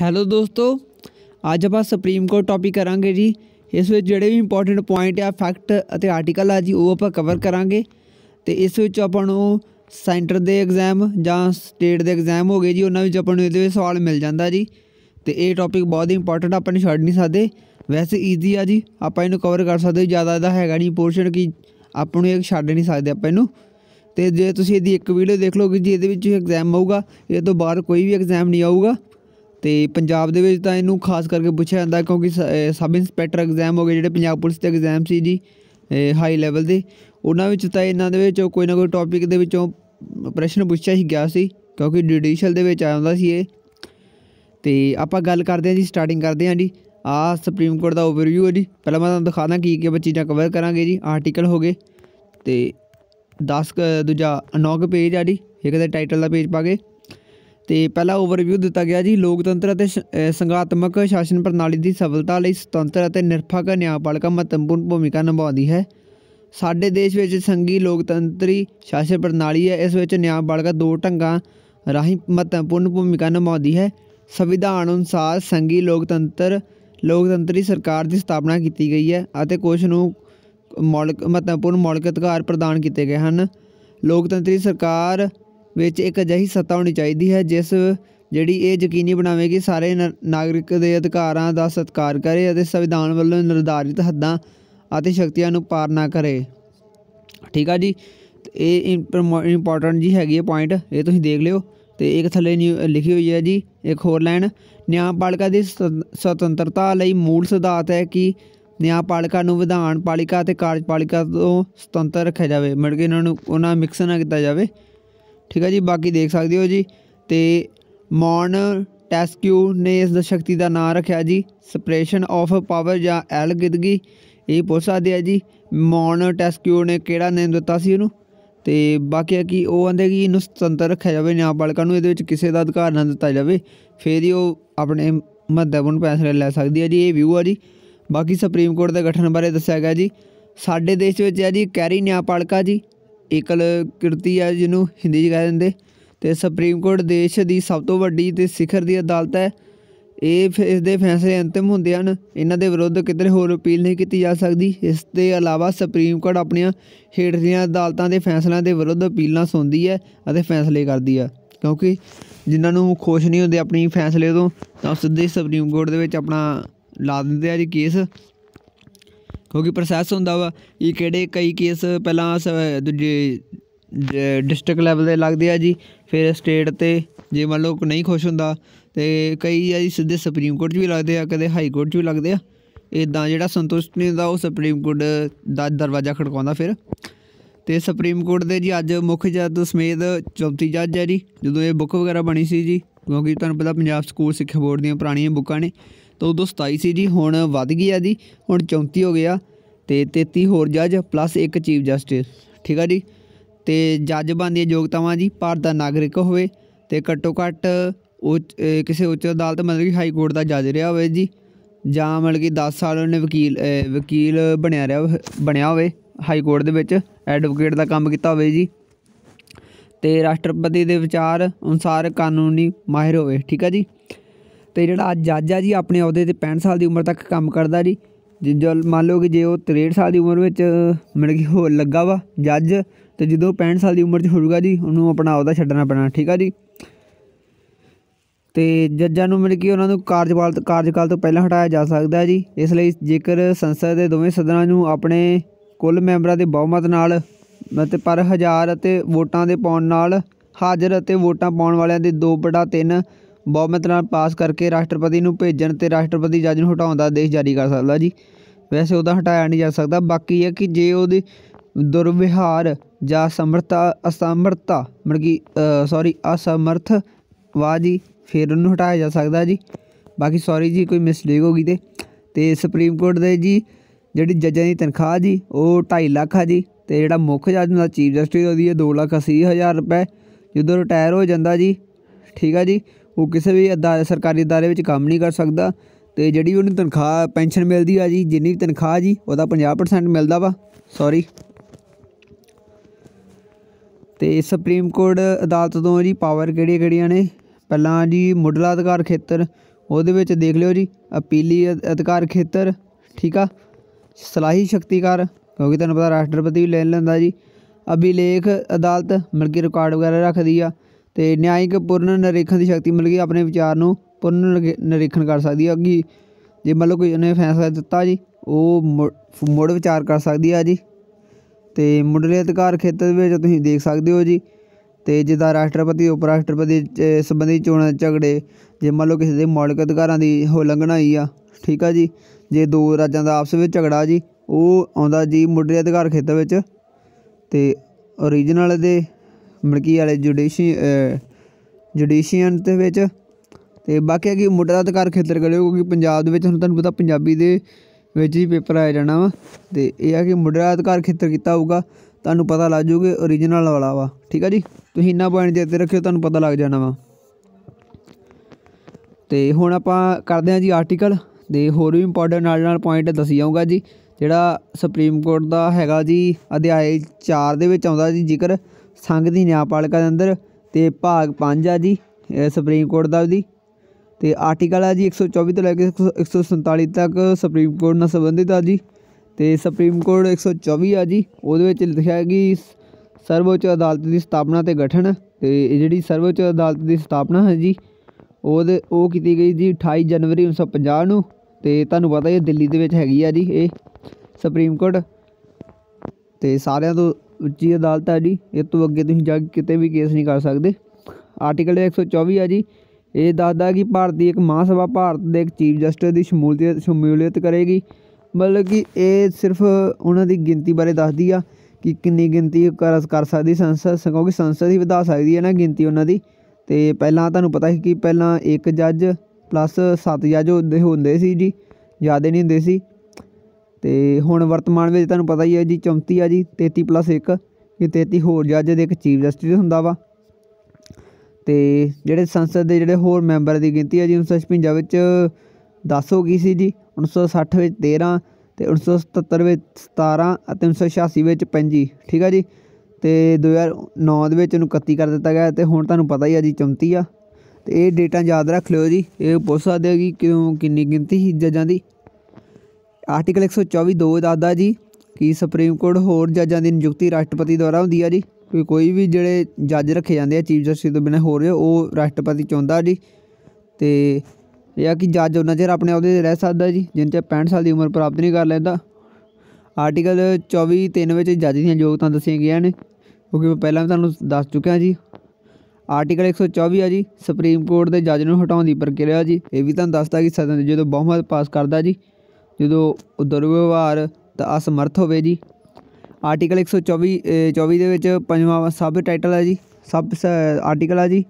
Hello ਦੋਸਤੋ, ਅੱਜ ਆਪਾਂ ਸੁਪਰੀਮ ਕੋਰਟ ਟੌਪਿਕ ਕਰਾਂਗੇ ਜੀ। ਇਸ ਵਿੱਚ ਜਿਹੜੇ ਵੀ ਇੰਪੋਰਟੈਂਟ ਪੁਆਇੰਟ ਆ ਫੈਕਟ ਅਤੇ ਆਰਟੀਕਲ ਆ ਜੀ, ਉਹ ਆਪਾਂ ਕਵਰ ਕਰਾਂਗੇ। ਤੇ ਇਸ ਵਿੱਚ ਆਪਾਂ ਨੂੰ ਸੈਂਟਰ ਦੇ ਐਗਜ਼ਾਮ ਜਾਂ ਸਟੇਟ ਦੇ ਐਗਜ਼ਾਮ ਹੋ ਗਏ ਜੀ, ਉਹਨਾਂ ਵਿੱਚ ਆਪਾਂ ਨੂੰ ਇਹਦੇ ਵਿੱਚ ਸਵਾਲ ਮਿਲ ਜਾਂਦਾ ਜੀ। ਤੇ ਇਹ ਟੌਪਿਕ ਬਹੁਤ ਹੀ ਇੰਪੋਰਟੈਂਟ ਆਪਾਂ ਨੂੰ ਛੱਡ ਨਹੀਂ ਸਕਦੇ। ਵੈਸੇ ਈਜ਼ੀ ਆ ਜੀ, ਆਪਾਂ ਇਹਨੂੰ ਕਵਰ ਕਰ ਸਕਦੇ ਜ਼ਿਆਦਾ ਇਹਦਾ ਹੈਗਾ ਨਹੀਂ ਪੋਰਸ਼ਨ ਕਿ ਆਪਾਂ ਨੂੰ ਇਹ ਛੱਡ ਨਹੀਂ ਸਕਦੇ ਆਪਾਂ ਇਹਨੂੰ। ਤੇ ਜੇ ਤੁਸੀਂ ਇਹਦੀ ਇੱਕ ਵੀਡੀਓ ਦੇਖ ਲਓਗੇ ਜੀ, ਇਹਦੇ ਵਿੱਚ ਐਗਜ਼ਾਮ ਆਊਗਾ, ਇਹ ਤੋਂ ਬਾਹਰ ਕੋਈ ਵੀ ਐਗਜ਼ਾਮ ਨਹੀਂ ਆਊਗਾ। ਤੇ ਪੰਜਾਬ ਦੇ ਵਿੱਚ ਤਾਂ ਇਹਨੂੰ ਖਾਸ ਕਰਕੇ ਪੁੱਛਿਆ ਜਾਂਦਾ ਕਿਉਂਕਿ ਸਬ ਇੰਸਪੈਕਟਰ ਐਗਜ਼ਾਮ ਹੋ ਗਏ, ਜਿਹੜੇ ਪੰਜਾਬ ਪੁਲਿਸ ਦੇ ਐਗਜ਼ਾਮ ਸੀ ਜੀ ਹਾਈ ਲੈਵਲ ਦੇ, ਉਹਨਾਂ ਵਿੱਚ ਤਾਂ ਇਹਨਾਂ ਦੇ ਵਿੱਚੋਂ ਕੋਈ ਨਾ ਕੋਈ ਟੌਪਿਕ ਦੇ ਵਿੱਚੋਂ ਪ੍ਰਸ਼ਨ ਪੁੱਛਿਆ ਹੀ ਗਿਆ ਸੀ, ਕਿਉਂਕਿ ਜੁਡੀਸ਼ੀਅਲ ਦੇ ਵਿੱਚ ਆ ਜਾਂਦਾ ਸੀ ਇਹ। ਤੇ ਆਪਾਂ ਗੱਲ ਕਰਦੇ ਹਾਂ ਜੀ ਸਟਾਰਟਿੰਗ ਕਰਦੇ ਹਾਂ ਜੀ। ਆ ਸੁਪਰੀਮ ਕੋਰਟ ਦਾ ਓਵਰਵਿਊ ਹੈ ਜੀ। ਪਹਿਲਾਂ ਮੈਂ ਤੁਹਾਨੂੰ ਦਿਖਾਦਾ ਕੀ ਕੀ ਚੀਜ਼ਾਂ ਕਵਰ ਕਰਾਂਗੇ ਜੀ ਆਰਟੀਕਲ ਹੋ ਗਏ। ਤੇ 10 ਕੁ, ਦੂਜਾ 9 ਪੇਜ ਆ ਜੀ, ਇੱਕ ਦੇ ਟਾਈਟਲ ਦਾ ਪੇਜ ਪਾ ਕੇ। ਤੇ ਪਹਿਲਾ ਓਵਰਵਿਊ ਦਿੱਤਾ ਗਿਆ ਜੀ ਲੋਕਤੰਤਰ ਅਤੇ ਸ਼- ਸੰਘਾਤਮਕ ਸ਼ਾਸਨ ਪ੍ਰਣਾਲੀ ਦੀ ਸਫਲਤਾ ਲਈ ਸੁਤੰਤਰ ਅਤੇ ਨਿਰਪੱਖ ਨਿਆਂਪਾਲਿਕਾ ਮਹੱਤਵਪੂਰਨ ਭੂਮਿਕਾ ਨਿਭਾਉਂਦੀ ਹੈ। ਸਾਡੇ ਦੇਸ਼ ਵਿੱਚ ਸੰਘੀ ਲੋਕਤੰਤਰੀ ਸ਼ਾਸਨ ਪ੍ਰਣਾਲੀ ਹੈ, ਇਸ ਵਿੱਚ ਨਿਆਂਪਾਲਿਕਾ ਦੋ ਢੰਗਾਂ ਰਾਹੀਂ ਮਹੱਤਵਪੂਰਨ ਭੂਮਿਕਾ ਨਿਭਾਉਂਦੀ ਹੈ। ਸੰਵਿਧਾਨ ਅਨੁਸਾਰ ਸੰਘੀ ਲੋਕਤੰਤਰ, ਲੋਕਤੰਤਰੀ ਸਰਕਾਰ ਦੀ ਸਥਾਪਨਾ ਕੀਤੀ ਗਈ ਹੈ ਅਤੇ ਕੁਝ ਨੂੰ ਮੌਲਿਕ, ਮਹੱਤਵਪੂਰਨ ਮੌਲਿਕ ਅਧਿਕਾਰ ਪ੍ਰਦਾਨ ਕੀਤੇ ਗਏ ਹਨ। ਲੋਕਤੰਤਰੀ ਸਰਕਾਰ ਵਿੱਚ ਇੱਕ ਅਜਿਹੀ ਸੱਤਾ ਹੋਣੀ ਚਾਹੀਦੀ ਹੈ, ਜਿਸ ਜਿਹੜੀ ਇਹ ਯਕੀਨੀ ਬਣਾਵੇਗੀ ਸਾਰੇ ਨ- ਨਾਗਰਿਕ ਦੇ ਅਧਿਕਾਰਾਂ ਦਾ ਸਤਿਕਾਰ ਕਰੇ ਅਤੇ ਸੰਵਿਧਾਨ ਵੱਲੋਂ ਨਿਰਧਾਰਿਤ ਹੱਦਾਂ ਅਤੇ ਸ਼ਕਤੀਆਂ ਨੂੰ ਪਾਰ ਨਾ ਕਰੇ। ਠੀਕ ਆ ਜੀ? ਤੇ ਇਹ ਇੰਪੋਰਟੈਂਟ ਜੀ ਹੈਗੀ ਹੈ ਪੁਆਇੰਟ ਇਹ ਤੁਸੀਂ ਦੇਖ ਲਿਓ। ਤੇ ਇੱਕ ਥੱਲੇ ਨਿਊ, ਲਿਖੀ ਹੋਈ ਹੈ ਜੀ, ਇੱਕ ਹੋਰ ਲਾਈਨ। ਨਿਆਂਪਾਲਿਕਾ ਦੀ ਸੁਤੰ- ਸੁਤੰਤਰਤਾ ਲਈ ਮੂਲ ਸਿਧਾਂਤ ਹੈ ਕਿ ਨਿਆਂਪਾਲਿਕਾ ਨੂੰ ਵਿਧਾਨ ਪਾਲਿਕਾ ਅਤੇ ਕਾਰਜਪਾਲਿਕਾ ਤੋਂ ਸੁਤੰਤਰ ਰੱਖਿਆ ਜਾਵੇ। ਮਤਲਬ ਕਿ ਇਹਨਾਂ ਨੂੰ, ਉਹਨਾਂ ਮਿਕਸ ਨਾ ਕੀਤਾ ਜਾਵੇ। ਠੀਕ ਹੈ ਜੀ, ਬਾਕੀ ਦੇਖ ਸਕਦੇ ਹੋ ਜੀ। ਤੇ ਮੌਨ ਟੈਸਕਿਊ ਨੇ ਇਸ ਦਾ ਸ਼ਕਤੀ ਦਾ ਨਾਮ ਰੱਖਿਆ ਜੀ, ਸਪਰੇਸ਼ਨ ਆਫ ਪਾਵਰ ਜਾਂ ਐਲ ਐਲਗਿਦਗੀ ਇਹ ਪੁੱਛ ਸਕਦੇ ਆ ਜੀ, ਮੌਨ ਟੈਸਕਿਊ ਨੇ ਕਿਹੜਾ ਨੇਮ ਦਿੱਤਾ ਸੀ ਉਹਨੂੰ ਤੇ ਬਾਕੀ ਹੈ ਕਿ ਉਹ ਕਹਿੰਦੇ ਕਿ ਇਹਨੂੰ ਸੁਤੰਤਰ ਰੱਖਿਆ ਜਾਵੇ ਨਿਆਂਪਾਲਿਕਾ ਨੂੰ ਇਹਦੇ ਵਿੱਚ ਕਿਸੇ ਦਾ ਅਧਿਕਾਰ ਨਾ ਦਿੱਤਾ ਜਾਵੇ। ਫਿਰ ਹੀ ਉਹ ਆਪਣੇ ਮਹੱਤਵਪੂਰਨ ਫੈਸਲੇ ਲੈ ਸਕਦੀ ਹੈ ਜੀ, ਇਹ ਵਿਊ ਆ ਜੀ। ਬਾਕੀ ਸੁਪਰੀਮ ਕੋਰਟ ਦੇ ਗਠਨ ਬਾਰੇ ਦੱਸਿਆ ਗਿਆ ਜੀ, ਸਾਡੇ ਦੇਸ਼ ਵਿੱਚ ਹੈ ਜੀ, ਕੈਰੀ ਨਿਆਂਪਾਲਿਕਾ ਜੀ। ਏਕਲ ਕਿਰਤੀ ਹੈ ਜਿਹਨੂੰ ਹਿੰਦੀ 'ਚ ਕਹਿ ਦਿੰਦੇ। ਤੇ ਸੁਪਰੀਮ ਕੋਰਟ ਦੇਸ਼ ਦੀ ਸਭ ਤੋਂ ਵੱਡੀ ਤੇ ਸਿਖਰ ਦੀ ਅਦਾਲਤ ਹੈ। ਇਹ ਫ- ਇਸ ਦੇ ਫੈਸਲੇ ਅੰਤਿਮ ਹੁੰਦੇ ਹਨ। ਇਹਨਾਂ ਦੇ ਵਿਰੁੱਧ ਕਿਧਰੇ ਹੋਰ ਅਪੀਲ ਨਹੀਂ ਕੀਤੀ ਜਾ ਸਕਦੀ। ਇਸ ਦੇ ਇਲਾਵਾ ਸੁਪਰੀਮ ਕੋਰਟ ਆਪਣੀਆਂ ਹੇਠਲੀਆਂ ਅਦਾਲਤਾਂ ਦੇ ਫੈਸਲਿਆਂ ਦੇ ਵਿਰੁੱਧ ਅਪੀਲਾਂ ਸੁਣਦੀ ਹੈ ਅਤੇ ਫੈਸਲੇ ਕਰਦੀ ਹੈ। ਕਿਉਂਕਿ ਜਿਨ੍ਹਾਂ ਨੂੰ ਖੁਸ਼ ਨਹੀਂ ਹੁੰਦੇ ਆਪਣੀ ਫੈਸਲੇ ਤੋਂ, ਤਾਂ ਉਹ ਸਿੱਧੇ ਸੁਪਰੀਮ ਕੋਰਟ ਦੇ ਵਿੱਚ ਆਪਣਾ ਲਾ ਦਿੰਦੇ ਆ ਜੀ ਕੇਸ। ਕਿਉਂਕਿ ਪ੍ਰੋਸੈਸ ਹੁੰਦਾ ਵਾ ਇਹ ਕਿਹੜੇ ਕਈ ਕੇਸ ਪਹਿਲਾਂ ਸ- ਦੂਜੇ ਡਿਸਟ੍ਰਿਕਟ ਲੈਵਲ ਦੇ ਲੱਗਦੇ ਆ ਜੀ, ਫਿਰ ਸਟੇਟ ਤੇ ਜੇ ਮੰਨ ਲਓ ਨਹੀਂ ਖੁਸ਼ ਹੁੰਦਾ ਤੇ ਕਈ ਆ ਜੀ ਸਿੱਧੇ ਸੁਪਰੀਮ ਕੋਰਟ 'ਚ ਵੀ ਲੱਗਦੇ ਆ, ਕਦੇ ਹਾਈ ਕੋਰਟ 'ਚ ਵੀ ਲੱਗਦੇ ਆ। ਇਦਾਂ ਜਿਹੜਾ ਸੰਤੁਸ਼ਟ ਨਹੀਂ ਹੁੰਦਾ, ਉਹ ਸੁਪਰੀਮ ਕੋਰਟ ਦਾ ਦਰਵਾਜ਼ਾ ਖੜਕਾਉਂਦਾ ਫਿਰ। ਤੇ ਸੁਪਰੀਮ ਕੋਰਟ ਦੇ ਜੀ ਅੱਜ ਮੁੱਖ ਜੱਜ ਸਮੇਤ 34 ਜੱਜ ਹੈ ਜੀ, ਜਦੋਂ ਇਹ ਬੁੱਕ ਵਗੈਰਾ ਬਣੀ ਸੀ ਜੀ, ਕਿਉਂਕਿ ਤੁਹਾਨੂੰ ਪਤਾ ਪੰਜਾਬ ਸਕੂਲ ਸਿੱਖਿਆ ਬੋਰਡ ਦੀਆਂ ਪੁਰਾਣੀਆਂ ਬੁੱਕਾਂ ਨੇ ਤਾਂ ਉਦੋਂ 27 ਸੀ ਜੀ, ਹੁਣ ਵੱਧ ਗਈ ਆ ਜੀ, ਹੁਣ 34 ਹੋ ਗਿਆ ਤੇ 33 ਹੋਰ ਜੱਜ ਪਲੱਸ ਇੱਕ ਚੀਫ ਜਸਟਿਸ ਠੀਕ ਆ ਜੀ? ਤੇ ਜੱਜ ਬਣਨ ਦੀਆਂ ਯੋਗਤਾਵਾਂ ਜੀ, ਭਾਰਤ ਦਾ ਨਾਗਰਿਕ ਹੋਵੇ ਤੇ ਘੱਟੋ ਘੱਟ ਉੱਚ ਕਿਸੇ ਉੱਚ ਅਦਾਲਤ ਮਤਲਬ ਕਿ ਹਾਈ ਕੋਰਟ ਦਾ ਜੱਜ ਰਿਹਾ ਹੋਵੇ ਜੀ, ਜਾਂ ਮਤਲਬ ਕਿ 10 ਸਾਲ ਉਹਨੇ ਵਕੀਲ ਵਕੀਲ ਬਣਿਆ ਰਿਹਾ ਬਣਿਆ ਹੋਵੇ ਹਾਈ ਕੋਰਟ ਦੇ ਵਿੱਚ ਐਡਵੋਕੇਟ ਦਾ ਕੰਮ ਕੀਤਾ ਹੋਵੇ ਜੀ। ਤੇ ਰਾਸ਼ਟਰਪਤੀ ਦੇ ਵਿਚਾਰ ਅਨੁਸਾਰ ਕਾਨੂੰਨੀ ਮਾਹਿਰ ਹੋਵੇ, ਠੀਕ ਆ ਜੀ? ਤੇ ਜਿਹੜਾ ਅੱਜ ਜੱਜ ਆ ਜੀ ਆਪਣੇ ਅਹੁਦੇ ਤੇ 65 ਸਾਲ ਦੀ ਉਮਰ ਤੱਕ ਕੰਮ ਕਰਦਾ ਜੀ, ਜੇ, ਜੋ ਮੰਨ ਲਓ ਕਿ ਜੇ ਉਹ 63 ਸਾਲ ਦੀ ਉਮਰ ਵਿੱਚ ਮਤਲਬ ਕਿ ਹੋ ਲੱਗਾ ਵਾ ਜੱਜ, ਤੇ ਜਦੋਂ 65 ਸਾਲ ਦੀ ਉਮਰ 'ਚ ਹੋਊਗਾ ਜੀ, ਉਹਨੂੰ ਆਪਣਾ ਅਹੁਦਾ ਛੱਡਣਾ ਪੈਣਾ, ਠੀਕ ਆ ਜੀ? ਤੇ ਜੱਜਾਂ ਨੂੰ ਮਤਲਬ ਕਿ ਉਹਨਾਂ ਨੂੰ ਕਾਰਜਕਾਲ ਕਾਰਜਕਾਲ ਤੋਂ ਪਹਿਲਾਂ ਹਟਾਇਆ ਜਾ ਸਕਦਾ ਹੈ ਜੀ, ਇਸ ਲਈ ਜੇਕਰ ਸੰਸਦ ਦੇ ਦੋਵੇਂ ਸਦਨਾਂ ਨੂੰ ਆਪਣੇ ਕੁੱਲ ਮੈਂਬਰਾਂ ਦੇ ਬਹੁਮਤ ਨਾਲ ਅਤੇ ਪਰ ਹਜ਼ਾਰ ਅਤੇ ਵੋਟਾਂ ਦੇ ਪਾਉਣ ਨਾਲ, ਹਾਜ਼ਰ ਅਤੇ ਵੋਟਾਂ ਪਾਉਣ ਵਾਲਿਆਂ ਦੇ 2/3 ਬਹੁਮਤ ਨਾਲ ਪਾਸ ਕਰਕੇ ਰਾਸ਼ਟਰਪਤੀ ਨੂੰ ਭੇਜਣ ਤੇ ਰਾਸ਼ਟਰਪਤੀ ਜੱਜ ਨੂੰ ਹਟਾਉਣ ਦਾ ਆਦੇਸ਼ ਜਾਰੀ ਕਰ ਸਕਦਾ ਜੀ। ਵੈਸੇ ਉਹਦਾ ਹਟਾਇਆ ਨਹੀਂ ਜਾ ਸਕਦਾ। ਬਾਕੀ ਹੈ ਕਿ ਜੇ ਉਹਦੇ ਦੁਰਵਿਹਾਰ ਜਾਂ ਸਮਰਥਾ, ਅਸਮਰਥਾ, ਮਤਲਬ ਕਿ ਸੌਰੀ ਅਸਮਰਥ ਵਾਹ ਜੀ ਫਿਰ ਉਹਨੂੰ ਹਟਾਇਆ ਜਾ ਸਕਦਾ ਜੀ। ਬਾਕੀ ਸੌਰੀ ਜੀ, ਕੋਈ ਮਿਸਟੇਕ ਹੋ ਗਈ ਤੇ। ਤੇ ਸੁਪਰੀਮ ਕੋਰਟ ਦੇ ਜੀ, ਜਿਹੜੀ ਜੱਜਾਂ ਦੀ ਤਨਖਾਹ ਜੀ, ਉਹ 2.5 ਲੱਖ ਆ ਜੀ। ਤੇ ਜਿਹੜਾ ਮੁੱਖ ਜੱਜ ਹੁੰਦਾ ਚੀਫ ਜਸਟਿਸ ਉਹਦੀ ਹੈ 2 ਲੱਖ ਅੱਸੀ ਹਜ਼ਾਰ ਰੁਪਏ। ਜਦੋਂ ਰਿਟਾਇਰ ਹੋ ਜਾਂਦਾ ਜੀ, ਠੀਕ ਆ ਜੀ। ਉਹ ਕਿਸੇ ਵੀ ਅਦਾਰੇ ਸਰਕਾਰੀ ਅਦਾਰੇ ਵਿੱਚ ਕੰਮ ਨਹੀਂ ਕਰ ਸਕਦਾ ਤੇ ਜਿਹੜੀ ਉਹਨੂੰ ਤਨਖਾਹ, ਪੈਨਸ਼ਨ ਮਿਲਦੀ ਆ ਜੀ, ਜਿੰਨੀ ਵੀ ਤਨਖਾਹ ਜੀ, ਉਹਦਾ 50% ਮਿਲਦਾ ਵਾ। ਸੌਰੀ ਤੇ ਸੁਪਰੀਮ ਕੋਰਟ ਅਦਾਲਤ ਤੋਂ ਜੀ ਪਾਵਰ ਕਿਹੜੀਆਂ ਕਿਹੜੀਆਂ ਨੇ? ਪਹਿਲਾਂ ਜੀ ਮੁੱਢਲਾ ਅਧਿਕਾਰ ਖੇਤਰ, ਉਹਦੇ ਵਿੱਚ ਦੇਖ ਲਿਓ ਜੀ, ਅਪੀਲੀ ਅਧਿਕਾਰ ਖੇਤਰ, ਠੀਕ ਆ? ਸਲਾਹੀ ਸ਼ਕਤੀਕਾਰ, ਕਿਉਂਕਿ ਤੁਹਾਨੂੰ ਪਤਾ ਰਾਸ਼ਟਰਪਤੀ ਵੀ ਲੈ ਲੈਂਦਾ ਜੀ। ਅਭਿਲੇਖ ਅਦਾਲਤ, ਮਤਲਬ ਕਿ ਰਿਕਾਰਡ ਵਗੈਰਾ ਰੱਖਦੀ ਆ। ਅਤੇ ਨਿਆਇਕ ਪੁਰਨ ਨਿਰੀਖਣ ਦੀ ਸ਼ਕਤੀ ਮਤਲਬ ਕਿ ਆਪਣੇ ਵਿਚਾਰ ਨੂੰ, ਪੁਰਨ ਨਿਰੀ- ਨਿਰੀਖਣ ਕਰ ਸਕਦੀ ਆ ਕਿ ਜੇ ਮੰਨ ਲਓ ਕੋਈ ਉਹਨੇ ਫੈਸਲਾ ਦਿੱਤਾ ਜੀ, ਉਹ ਮੁੜ ਮੁੜ ਵਿਚਾਰ ਕਰ ਸਕਦੀ ਆ ਜੀ। ਅਤੇ ਮੁੱਢਲੇ ਅਧਿਕਾਰ ਖੇਤਰ ਵਿੱਚ ਤੁਸੀਂ ਦੇਖ ਸਕਦੇ ਹੋ ਜੀ। ਅਤੇ ਜਿੱਦਾਂ ਰਾਸ਼ਟਰਪਤੀ ਉਪ ਰਾਸ਼ਟਰਪਤੀ ਚ- ਸੰਬੰਧੀ ਚੋਣਾਂ ਝਗੜੇ, ਜੇ ਮੰਨ ਲਓ ਕਿਸੇ ਦੇ ਮੌਲਿਕ ਅਧਿਕਾਰਾਂ ਦੀ ਉਲੰਘਣਾ ਹੋਈ ਆ, ਠੀਕ ਆ ਜੀ। ਜੇ ਦੋ ਰਾਜਾਂ ਦਾ ਆਪਸ ਵਿੱਚ ਝਗੜਾ ਜੀ, ਉਹ ਆਉਂਦਾ ਜੀ ਮੁੱਢਲੇ ਅਧਿਕਾਰ ਖੇਤਰ ਵਿੱਚ। ਅਤੇ ਓਰੀਜਨਲ ਦੇ ਮਲਕੀ ਵਾਲੇ ਜੁਡੀਸ਼ੀ ਜੁਡੀਸ਼ੀਅਨ ਦੇ ਵਿੱਚ। ਤੇ ਬਾਕੀ ਹੈ ਕਿ ਮੁੱਢਲਾ ਅਧਿਕਾਰ ਖੇਤਰ ਕਰਿਓ, ਕਿਉਂਕਿ ਪੰਜਾਬ ਦੇ ਵਿੱਚ ਹੁਣ ਤੁਹਾਨੂੰ ਪਤਾ ਪੰਜਾਬੀ ਦੇ ਵਿੱਚ ਹੀ ਪੇਪਰ ਆਇਆ ਜਾਣਾ ਵਾ। ਤੇ ਇਹ ਆ ਕਿ ਮੁੱਢਲਾ ਅਧਿਕਾਰ ਖੇਤਰ ਕੀਤਾ ਹੋਊਗਾ, ਤੁਹਾਨੂੰ ਪਤਾ ਲੱਗ ਜਾਊਗਾ ਓਰੀਜਨਲ ਵਾਲਾ ਵਾ। ਠੀਕ ਆ ਜੀ? ਤੁਸੀਂ ਇੰਨਾ ਪੁਆਇੰਟ ਦੇ ਤੇ ਰੱਖਿਓ, ਤੁਹਾਨੂੰ ਪਤਾ ਲੱਗ ਜਾਣਾ ਵਾ। ਤੇ ਹੁਣ ਆਪਾਂ ਕਰਦੇ ਹਾਂ ਜੀ ਆਰਟੀਕਲ ਦੇ ਹੋਰ ਵੀ ਇੰਪੋਰਟੈਂਟ ਨਾਲ ਨਾਲ ਪੁਆਇੰਟ ਦੱਸੀ ਜਾਊਗਾ ਜੀ, ਜਿਹੜਾ ਸੁਪਰੀਮ ਕੋਰਟ ਦਾ ਹੈਗਾ ਜੀ, ਅਧਿਆਇ 4 ਦੇ ਵਿੱਚ ਆਉਂਦਾ ਜੀ ਜ਼ਿਕਰ। ਸੰਘ ਦੀ ਨਿਆਂਪਾਲਿਕਾ ਦੇ ਅੰਦਰ ਤੇ ਭਾਗ 5 ਆ ਜੀ ਸੁਪਰੀਮ ਕੋਰਟ ਦਾ ਵੀ ਤੇ ਆਰਟੀਕਲ ਆ ਜੀ 124 ਤੋਂ ਲੈ ਕੇ 147 ਤੱਕ ਸੁਪਰੀਮ ਕੋਰਟ ਨਾਲ ਸੰਬੰਧਿਤ ਆ ਜੀ। ਤੇ ਸੁਪਰੀਮ ਕੋਰਟ 124 ਆ ਜੀ, ਉਹਦੇ ਵਿੱਚ ਲਿਖਿਆ ਹੈ ਕਿ ਸਰਵਉੱਚ ਅਦਾਲਤ ਦੀ ਸਥਾਪਨਾ ਤੇ ਗਠਨ, ਤੇ ਇਹ ਜਿਹੜੀ ਸਰਵਉੱਚ ਅਦਾਲਤ ਦੀ ਸਥਾਪਨਾ ਹੈ ਜੀ, ਉਹਦੇ ਉਹ ਕੀਤੀ ਗਈ ਜੀ 28 ਜਨਵਰੀ 1950 ਨੂੰ, ਤੇ ਤੁਹਾਨੂੰ ਪਤਾ ਹੀ ਹੈ, ਦਿੱਲੀ ਦੇ ਵਿੱਚ ਹੈਗੀ ਆ ਜੀ ਇਹ ਸੁਪਰੀਮ ਕੋਰਟ ਤੇ ਸਾਰਿਆਂ ਤੋਂ ਉੱਚੀ ਅਦਾਲਤ ਆ ਜੀ, ਇਹ ਤੋਂ ਅੱਗੇ ਤੁਸੀਂ ਜਾ ਕੇ ਕਿਤੇ ਵੀ ਕੇਸ ਨਹੀਂ ਕਰ ਸਕਦੇ। ਆਰਟੀਕਲ 124 ਆ ਜੀ, ਇਹ ਦੱਸਦਾ ਕਿ ਭਾਰਤ ਦੀ ਇੱਕ ਮਹਾਸਭਾ ਭਾਰਤ ਦੇ ਇੱਕ ਚੀਫ ਜਸਟਿਸ ਦੀ ਸ਼ਮੂਲੀਅਤ ਸ਼ਮੂਲੀਅਤ ਕਰੇਗੀ। ਮਤਲਬ ਕਿ ਇਹ ਸਿਰਫ ਉਹਨਾਂ ਦੀ ਗਿਣਤੀ ਬਾਰੇ ਦੱਸਦੀ ਆ ਕਿ ਕਿੰਨੀ ਗਿਣਤੀ ਕਰ ਕਰ ਸਕਦੀ ਸੰਸਦ ਕਿਉਂਕਿ ਸੰਸਦ ਹੀ ਵਧਾ ਸਕਦੀ ਹੈ ਨਾ ਗਿਣਤੀ ਉਹਨਾਂ ਦੀ। ਤੇ ਪਹਿਲਾਂ ਤੁਹਾਨੂੰ ਪਤਾ ਸੀ ਕਿ ਪਹਿਲਾਂ ਇੱਕ ਜੱਜ ਪਲੱਸ 7 ਜੱਜ ਹੁੰਦੇ ਸੀ ਜੀ, ਜ਼ਿਆਦਾ ਨਹੀਂ ਹੁੰਦੇ ਸੀ। ਅਤੇ ਹੁਣ ਵਰਤਮਾਨ ਵਿੱਚ ਤੁਹਾਨੂੰ ਪਤਾ ਹੀ ਹੈ ਜੀ 34 ਆ ਜੀ 33 ਪਲੱਸ 1 ਇਹ 33 ਹੋਰ ਜੱਜ ਦੇ ਇੱਕ ਚੀਫ ਜਸਟਿਸ ਹੁੰਦਾ ਵਾ। ਤੇ ਜਿਹੜੇ ਸੰਸਦ ਦੇ ਜਿਹੜੇ ਹੋਰ ਮੈਂਬਰ ਦੀ ਗਿਣਤੀ ਹੈ ਜੀ 1956 ਵਿੱਚ 10 ਹੋ ਗਈ ਸੀ ਜੀ 1960 ਵਿੱਚ 13 ਤੇ 1977 ਵਿੱਚ 17 ਅਤੇ 1986 ਵਿੱਚ 25 ਠੀਕ ਆ ਜੀ? ਤੇ 2009 ਦੇ ਵਿੱਚ ਇਹਨੂੰ 31 ਕਰ ਦਿੱਤਾ ਗਿਆ ਤੇ ਹੁਣ ਤੁਹਾਨੂੰ ਪਤਾ ਹੀ ਆ ਜੀ 34 ਆ। ਤੇ ਇਹ ਡੇਟਾ ਯਾਦ ਰੱਖ ਲਿਓ ਜੀ, ਇਹ ਪੁੱਛ ਸਕਦੇ ਹੋ ਕਿ ਕਿਉਂ ਕਿੰਨੀ ਗਿਣਤੀ ਸੀ ਜੱਜਾਂ ਦੀ? ਆਰਟੀਕਲ 124 ਦੋ ਦੱਸਦਾ ਜੀ ਕਿ ਸੁਪਰੀਮ ਕੋਰਟ ਹੋਰ ਜੱਜਾਂ ਦੀ ਨਿਯੁਕਤੀ ਰਾਸ਼ਟਰਪਤੀ ਦੁਆਰਾ ਹੁੰਦੀ ਆ ਜੀ। ਕੋਈ ਕੋਈ ਵੀ ਜਿਹੜੇ ਜੱਜ ਰੱਖੇ ਜਾਂਦੇ ਆ, ਚੀਫ ਜਸਟਿਸ ਤੋਂ ਬਿਨਾਂ ਹੋਰ ਉਹ ਰਾਸ਼ਟਰਪਤੀ ਚਾਹੁੰਦਾ ਜੀ। ਤੇ ਇਹ ਆ ਕਿ ਜੱਜ ਉਹਨਾਂ ਚਿਰ ਆਪਣੇ ਅਹੁਦੇ 'ਤੇ ਰਹਿ ਸਕਦਾ ਜੀ, ਜਿੰਨ ਚਿਰ 65 ਸਾਲ ਦੀ ਉਮਰ ਪ੍ਰਾਪਤ ਨਹੀਂ ਕਰ ਲੈਂਦਾ। ਆਰਟੀਕਲ 24 3 ਵਿੱਚ ਜੱਜ ਦੀਆਂ ਯੋਗਤਾਂ ਦੱਸੀਆਂ ਗਈਆਂ ਨੇ ਕਿਉਂਕਿ ਮੈਂ ਪਹਿਲਾਂ ਵੀ ਤੁਹਾਨੂੰ ਦੱਸ ਚੁੱਕਿਆ ਜੀ। ਆਰਟੀਕਲ 124 ਆ ਜੀ, ਸੁਪਰੀਮ ਕੋਰਟ ਦੇ ਜੱਜ ਨੂੰ ਹਟਾਉਣ ਦੀ ਪ੍ਰਕਿਰਿਆ ਜੀ, ਇਹ ਵੀ ਤੁਹਾਨੂੰ ਦੱਸਦਾ ਕਿ ਸਦਨ ਜਦੋਂ ਬਹੁਮਤ ਪਾਸ ਕਰਦਾ ਜੀ ਜਦੋਂ ਦੁਰਵਿਵਹਾਰ ਦਾ ਅਸਮਰਥ ਹੋਵੇ ਜੀ। ਆਰਟੀਕਲ 124 ਅ, 24 ਦੇ ਵਿੱਚ ਪੰਜਵਾਂ ਸਬ ਟਾਈਟਲ ਹੈ ਜੀ ਸਬ ਸ- ਆਰਟੀਕਲ ਆ ਜੀ।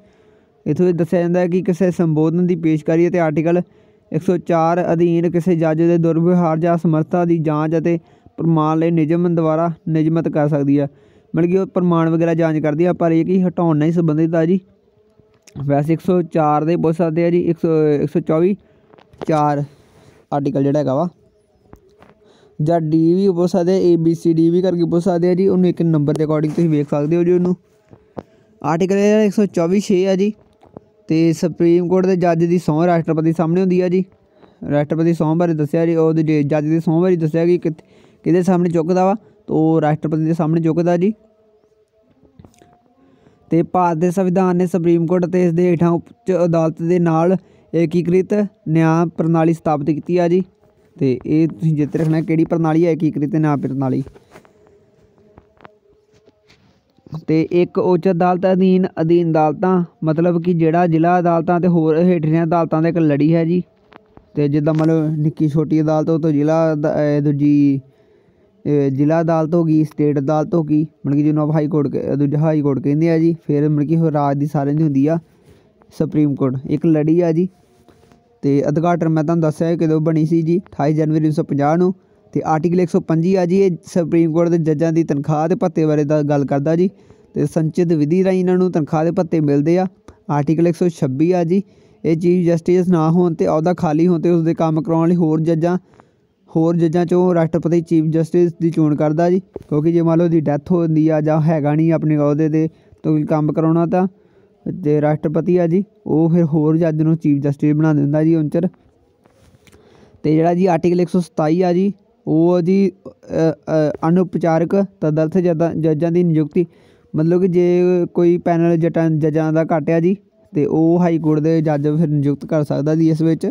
ਇਥੋਂ ਇਹ ਦੱਸਿਆ ਜਾਂਦਾ ਹੈ ਕਿ ਕਿਸੇ ਸੰਬੋਧਨ ਦੀ ਪੇਸ਼ਕਾਰੀ ਅਤੇ ਆਰਟੀਕਲ 104 ਅਧੀਨ ਕਿਸੇ ਜੱਜ ਦੇ ਦੁਰਵਿਵਹਾਰ ਜਾਂ ਅਸਮਰਥਤਾ ਦੀ ਜਾਂਚ ਅਤੇ ਪ੍ਰਮਾਣ ਲਈ ਨਿਯਮ ਦੁਆਰਾ ਨਿਯਮਤ ਕਰ ਸਕਦੀ ਹੈ ਮਤਲਬ ਕਿ ਉਹ ਪ੍ਰਮਾਣ ਵਗੈਰਾ ਜਾਂਚ ਕਰਦੀ ਆ ਪਰ ਇਹ ਕਿ ਹਟਾਉਣ ਨਾਲ ਹੀ ਸੰਬੰਧਿਤ ਆ ਜੀ। ਵੈਸੇ 104 ਦੇ ਪੁੱਛ ਸਕਦੇ ਆ ਜੀ 100 124 4 ਆਰਟੀਕਲ ਜਿਹੜਾ ਹੈਗਾ ਵਾ। ਜਾਂ ਡੀ ਵੀ ਪੁੱਛ ਸਕਦੇ ਏ ਬੀ ਸੀ ਡੀ ਵੀ ਕਰਕੇ ਪੁੱਛ ਸਕਦੇ ਆ ਜੀ। ਉਹਨੂੰ ਇੱਕ ਨੰਬਰ ਦੇ ਅਕੋਰਡਿੰਗ ਤੁਸੀਂ ਵੇਖ ਸਕਦੇ ਹੋ ਜੀ ਉਹਨੂੰ। ਆਰਟੀਕਲ ਜਿਹੜਾ 124 6 ਆ ਜੀ। ਤੇ ਸੁਪਰੀਮ ਕੋਰਟ ਦੇ ਜੱਜ ਦੀ ਸਹੁੰ ਰਾਸ਼ਟਰਪਤੀ ਸਾਹਮਣੇ ਹੁੰਦੀ ਆ ਜੀ। ਰਾਸ਼ਟਰਪਤੀ ਸਹੁੰ ਬਾਰੇ ਦੱਸਿਆ ਜੀ। ਉਹਦੇ ਜੇ ਜੱਜ ਦੀ ਸਹੁੰ ਬਾਰੇ ਦੱਸਿਆ ਕਿ ਕਿਹਦੇ ਸਾਹਮਣੇ ਚੁੱਕਦਾ ਵਾ, ਤਾਂ ਉਹ ਰਾਸ਼ਟਰਪਤੀ ਦੇ ਸਾਹਮਣੇ ਚੁੱਕਦਾ ਜੀ। ਤੇ ਭਾਰਤ ਦੇ ਸੰਵਿਧਾਨ ਨੇ ਸੁਪਰੀਮ ਕੋਰਟ ਅਤੇ ਇਸ ਦੇ ਹੇਠਾਂ ਉੱਚ ਅਦਾਲਤ ਦੇ ਨਾਲ ਏਕੀਕ੍ਰਿਤ ਨਿਆਂ ਪ੍ਰਣਾਲੀ ਸਥਾਪਿਤ ਕੀਤੀ ਆ ਜੀ। ਤੇ ਇਹ ਤੁਸੀਂ ਜਿੱਤ ਰੱਖਣਾ ਕਿਹੜੀ ਪ੍ਰਣਾਲੀ ਹੈ ਏਕੀਕ੍ਰਿਤ ਨਿਆਂ ਪ੍ਰਣਾਲੀ? ਤੇ ਇੱਕ ਉੱਚ ਅਦਾਲਤ ਅਧੀਨ ਅਧੀਨ ਅਦਾਲਤਾਂ, ਮਤਲਬ ਕਿ ਜਿਹੜਾ ਜ਼ਿਲ੍ਹਾ ਅਦਾਲਤਾਂ ਤੇ ਹੋਰ ਹੇਠਲੀਆਂ ਅਦਾਲਤਾਂ ਦਾ ਇੱਕ ਲੜੀ ਹੈ ਜੀ। ਤੇ ਜਿੱਦਾਂ ਮਤਲਬ ਨਿੱਕੀ ਛੋਟੀ ਅਦਾਲਤ ਉਹ ਤੋਂ ਜ਼ਿਲ੍ਹਾ ਅਦਾ- ਦੂਜੀ ਜ਼ਿਲ੍ਹਾ ਅਦਾਲਤ ਹੋ ਗਈ, ਸਟੇਟ ਅਦਾਲਤ ਹੋ ਗਈ, ਮਤਲਬ ਕਿ ਜਿਹਨੂੰ ਆਪਾਂ ਹਾਈ ਕੋਰਟ ਦੂਜਾ ਹਾਈ ਕੋਰਟ ਕਹਿੰਦੇ ਆ ਜੀ। ਫਿਰ ਮਤਲਬ ਕਿ ਰਾਜ ਦੀ ਸਾਰਿਆਂ ਦੀ ਹੁੰਦੀ ਆ, ਸੁਪਰੀਮ ਕੋਰਟ। ਇੱਕ ਲੜੀ ਆ ਜੀ। ਤੇ ਉਦਘਾਟਨ ਮੈਂ ਤੁਹਾਨੂੰ ਦੱਸਿਆ ਹੈ ਕਦੋਂ ਬਣੀ ਸੀ ਜੀ 28 ਜਨਵਰੀ 1950 ਨੂੰ, ਤੇ ਆਰਟੀਕਲ 125 ਆ ਜੀ, ਇਹ ਸੁਪਰੀਮ ਕੋਰਟ ਦੇ ਜੱਜਾਂ ਦੀ ਤਨਖਾਹ ਤੇ ਭੱਤੇ ਬਾਰੇ ਦਾ ਗੱਲ ਕਰਦਾ ਜੀ, ਤੇ ਸੰਚਿਤ ਵਿਧੀ ਰਾਹੀਂ ਇਹਨਾਂ ਨੂੰ ਤਨਖਾਹ ਦੇ ਭੱਤੇ ਮਿਲਦੇ ਆ, ਆਰਟੀਕਲ 126 ਆ ਜੀ, ਇਹ ਚੀਫ ਜਸਟਿਸ ਨਾ ਹੋਣ ਤੇ ਅਹੁਦਾ ਖਾਲੀ ਹੋਣ ਤੇ ਉਸ ਦੇ ਕੰਮ ਕਰਾਉਣ ਲਈ ਹੋਰ ਜੱਜਾਂ ਹੋਰ ਜੱਜਾਂ ਚੋਂ ਰਾਸ਼ਟਰਪਤੀ ਚੀਫ ਜਸਟਿਸ ਦੀ ਚੋਣ ਕਰਦਾ ਜੀ, ਕਿਉਂਕਿ ਜੇ ਮੰਨ ਲਓ ਦੀ ਡੈਥ ਹੁੰਦੀ ਆ ਜਾਂ ਹੈਗਾ ਨਹੀਂ ਆਪਣੇ ਅਹੁਦੇ ਤੇ, ਤਾਂ ਕੰਮ ਕਰਾਉਣਾ ਤਾਂ ਤੇ ਰਾਸ਼ਟਰਪਤੀ ਆ ਜੀ, ਉਹ ਫਿਰ ਹੋਰ ਜੱਜ ਨੂੰ ਚੀਫ ਜਸਟਿਸ ਬਣਾ ਦਿੰਦਾ ਜੀ ਉਨਚਰ ਤੇ ਜਿਹੜਾ ਜੀ ਆਰਟੀਕਲ 127 ਆ ਜੀ, ਉਹ ਜੀ ਅਨੁਪਚਾਰਕ ਤਦਲਥ ਜੱਜਾਂ ਦੀ ਨਿਯੁਕਤੀ। ਮਤਲਬ ਕਿ ਜੇ ਕੋਈ ਪੈਨਲ ਜਟਾਂ, ਜੱਜਾਂ ਦਾ ਘਟਿਆ ਜੀ, ਤੇ ਉਹ ਹਾਈ ਕੋਰਟ ਦੇ ਜੱਜ ਫਿਰ ਨਿਯੁਕਤ ਕਰ ਸਕਦਾ ਜੀ ਇਸ ਵਿੱਚ।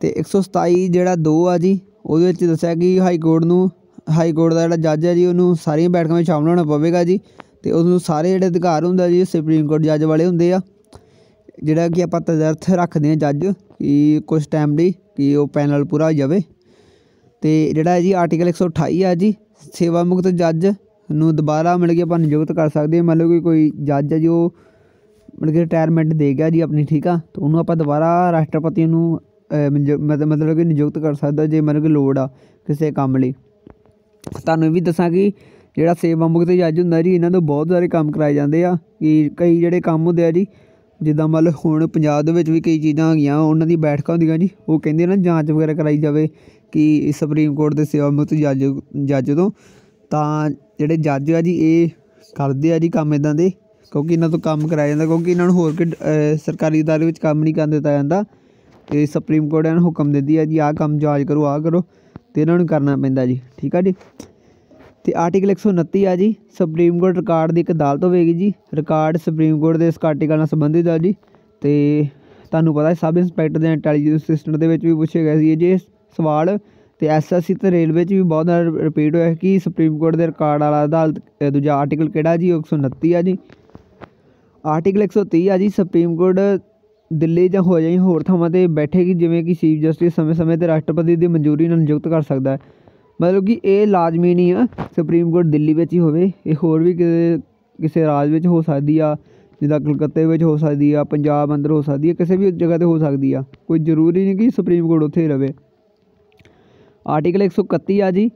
ਤੇ 127 ਜਿਹੜਾ 2 ਆ ਜੀ, ਉਹਦੇ ਵਿੱਚ ਦੱਸਿਆ ਕਿ ਹਾਈ ਕੋਰਟ ਨੂੰ, ਹਾਈ ਕੋਰਟ ਦਾ ਜਿਹੜਾ ਜੱਜ ਹੈ ਜੀ, ਉਹਨੂੰ ਸਾਰੀਆਂ ਬੈਠਕਾਂ ਵਿੱਚ ਸ਼ਾਮਲ ਹੋਣਾ ਪਵੇਗਾ ਜੀ। ਤੇ ਉਹਨੂੰ ਸਾਰੇ ਜਿਹੜੇ ਅਧਿਕਾਰ ਹੁੰਦਾ ਜੀ ਸੁਪਰੀਮ ਕੋਰਟ ਜੱਜ ਵਾਲੇ ਹੁੰਦੇ ਆ। ਜਿਹੜਾ ਕਿ ਆਪਾਂ ਤਦਰਥ ਰੱਖਦੇ ਆ ਜੱਜ ਕਿ ਕੁਝ ਟਾਈਮ ਲਈ ਕਿ ਉਹ ਪੈਨਲ ਪੂਰਾ ਹੋ ਜਾਵੇ। ਤੇ ਜਿਹੜਾ ਜੀ ਆਰਟੀਕਲ 128 ਆ ਜੀ, ਸੇਵਾ ਮੁਕਤ ਜੱਜ ਨੂੰ ਦੁਬਾਰਾ ਮਿਲ ਕੇ ਆਪਾਂ ਨਿਯੁਕਤ ਕਰ ਸਕਦੇ ਹਾਂ। ਮੰਨ ਕਿ ਕੋਈ ਜੱਜ ਹੈ ਜੋ ਮਤਲਬ ਕਿ ਰਿਟਾਇਰਮੈਂਟ ਦੇ ਗਿਆ ਜੀ ਆਪਣੀ, ਠੀਕ ਆ? ਤਾਂ ਉਹਨੂੰ ਆਪਾਂ ਦੁਬਾਰਾ ਰਾਸ਼ਟਰਪਤੀ ਨੂੰ ਮਤਲਬ ਕਿ ਨਿਯੁਕਤ ਕਰ ਸਕਦਾ ਜੇ ਮਤਲਬ ਕਿ ਲੋੜ ਆ ਕਿਸੇ ਕੰਮ ਲਈ। ਤੁਹਾਨੂੰ ਵੀ ਦੱਸਾਂ ਕਿ ਜਿਹੜਾ ਸੇਵਾ ਮੁਕਤ ਜੱਜ ਹੁੰਦਾ ਜੀ, ਇਹਨਾਂ ਤੋਂ ਬਹੁਤ ਸਾਰੇ ਕੰਮ ਕਰਾਏ ਜਾਂਦੇ ਆ। ਕਿ ਕਈ ਜਿਹੜੇ ਕੰਮ ਹੁੰਦੇ ਆ ਜੀ, ਜਿੱਦਾਂ ਮਤਲਬ ਹੁਣ ਪੰਜਾਬ ਦੇ ਵਿੱਚ ਵੀ ਕਈ ਚੀਜ਼ਾਂ ਹੈਗੀਆਂ, ਉਹਨਾਂ ਦੀ ਬੈਠਕਾਂ ਹੁੰਦੀਆਂ ਜੀ, ਉਹ ਕਹਿੰਦੇ ਨਾ ਜਾਂਚ ਵਗੈਰਾ ਕਰਾਈ ਜਾਵੇ ਕਿ ਸੁਪਰੀਮ ਕੋਰਟ ਦੇ ਸੇਵਾ ਮੁਕਤ ਜੱਜ ਜੱਜ ਤੋਂ। ਤਾਂ ਜਿਹੜੇ ਜੱਜ ਆ ਜੀ, ਇਹ ਕਰਦੇ ਆ ਜੀ ਕੰਮ ਇਦਾਂ ਦੇ, ਕਿਉਂਕਿ ਇਹਨਾਂ ਤੋਂ ਕੰਮ ਕਰਾਇਆ ਜਾਂਦਾ, ਕਿਉਂਕਿ ਇਹਨਾਂ ਨੂੰ ਹੋਰ ਕਿ ਸਰਕਾਰੀ ਅਦਾਰੇ ਵਿੱਚ ਕੰਮ ਨਹੀਂ ਕਰਨ ਦਿੱਤਾ ਜਾਂਦਾ। ਤੇ ਸੁਪਰੀਮ ਕੋਰਟ ਇਹਨਾਂ ਨੂੰ ਹੁਕਮ ਦਿੰਦੀ ਹੈ ਜੀ, ਆਹ ਕੰਮ ਜਾਂਚ ਕਰੋ, ਆਹ ਕਰੋ, ਤੇ ਇਹਨਾਂ ਨੂੰ ਕਰਨਾ ਪੈਂਦਾ ਜੀ, ਠੀਕ ਆ ਜੀ? ਤੇ ਆਰਟੀਕਲ 129 ਆ ਜੀ ਸੁਪਰੀਮ ਕੋਰਟ ਰਿਕਾਰਡ ਦੀ ਇੱਕ ਅਦਾਲਤ ਹੋਵੇਗੀ ਜੀ। ਰਿਕਾਰਡ ਸੁਪਰੀਮ ਕੋਰਟ ਦੇ ਇਸ ਆਰਟੀਕਲ ਨਾਲ ਸੰਬੰਧਿਤ ਆ ਜੀ। ਤੇ ਤੁਹਾਨੂੰ ਪਤਾ ਹੈ, ਸਬ ਇੰਸਪੈਕਟਰ ਦੇ ਇੰਟੈਲੀਜੈਂਸ ਅਸਿਸਟੈਂਟ ਦੇ ਵਿੱਚ ਵੀ ਪੁੱਛੇ ਗਏ ਸੀ ਜੇ ਸਵਾਲ। ਤੇ ਐਸਐਸਸੀ ਤੇ ਰੇਲਵੇ 'ਚ ਵੀ ਬਹੁਤ ਵਾਰ ਰਿਪੀਟ ਹੋਇਆ ਕਿ ਸੁਪਰੀਮ ਕੋਰਟ ਦੇ ਰਿਕਾਰਡ ਵਾਲਾ ਅਦਾਲਤ ਦੂਜਾ ਆਰਟੀਕਲ ਕਿਹੜਾ ਜੀ 129 ਆ ਜੀ। ਆਰਟੀਕਲ 130 ਆ ਜੀ ਸੁਪਰੀਮ ਕੋਰਟ ਦਿੱਲੀ ਜਾਂ ਹੋ ਜਾਈ ਹੋਰ ਥਾਵਾਂ ਤੇ ਬੈਠੇਗੀ, ਜਿਵੇਂ ਕਿ ਚੀਫ ਜਸਟਿਸ ਸਮੇਂ-ਸਮੇਂ ਤੇ ਰਾਸ਼ਟਰਪਤੀ ਦੀ ਮਨਜ਼ੂਰੀ ਨਾਲ ਨਿਯੁਕਤ ਕਰ ਸਕਦਾ ਹੈ। ਮਤਲਬ ਕਿ ਇਹ ਲਾਜ਼ਮੀ ਨਹੀਂ ਆ, ਸੁਪਰੀਮ ਕੋਰਟ ਦਿੱਲੀ ਵਿੱਚ ਹੀ ਹੋਵੇ, ਇਹ ਹੋਰ ਵੀ ਕਿਸੇ ਕਿਸੇ ਰਾਜ ਵਿੱਚ ਹੋ ਸਕਦੀ ਆ, ਜਿੱਦਾਂ ਕਲਕੱਤੇ ਵਿੱਚ ਹੋ ਸਕਦੀ ਆ, ਪੰਜਾਬ ਅੰਦਰ ਹੋ ਸਕਦੀ ਆ, ਕਿਸੇ ਵੀ ਜਗ੍ਹਾ ਤੇ ਹੋ ਸਕਦੀ ਆ, ਕੋਈ ਜ਼ਰੂਰੀ ਨਹੀਂ ਕਿ ਸੁਪਰੀਮ ਕੋਰਟ ਉੱਥੇ ਹੀ ਰਵੇ। ਆਰਟੀਕਲ 131 ਆ ਜੀ,